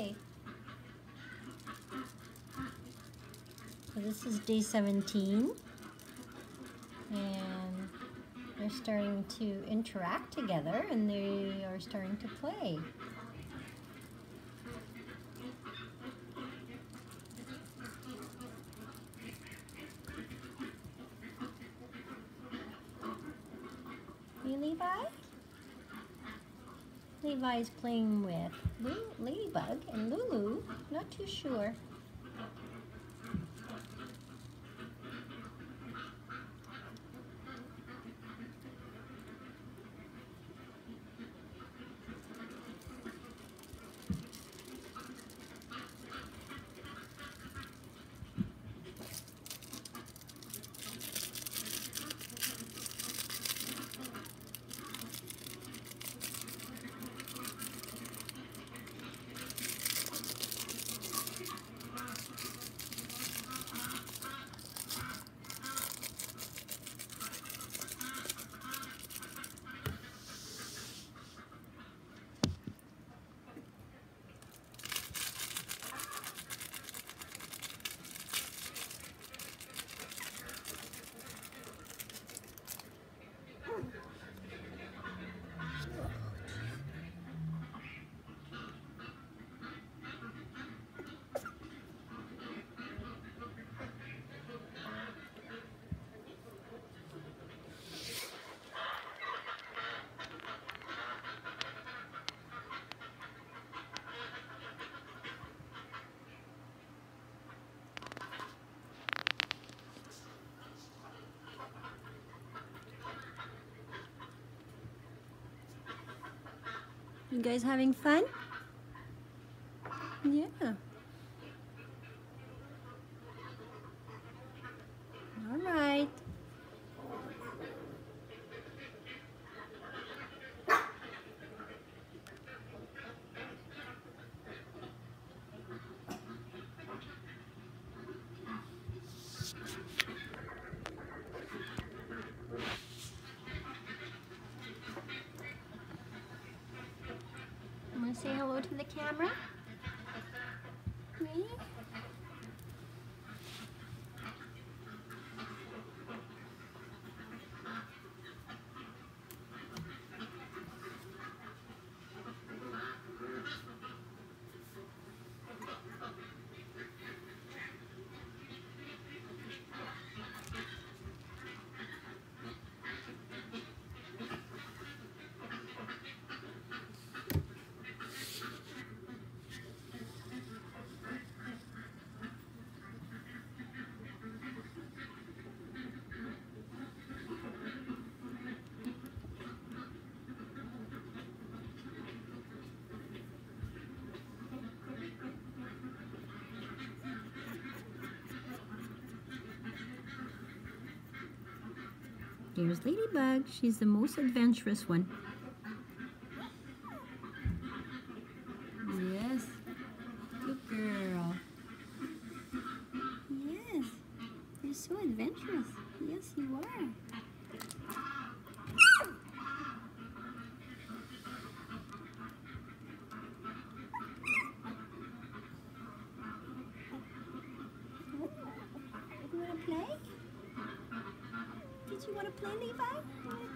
play. So this is day 17 and they're starting to interact together and they are starting to play. Hey, Levi? Levi's playing with Ladybug and Lulu. Not too sure. You guys having fun? Yeah. Want to say hello to the camera? Me? Here's Ladybug. She's the most adventurous one. Yes. Good girl. Yes. You're so adventurous. Yes, you are. You want to play? you want to play, Levi?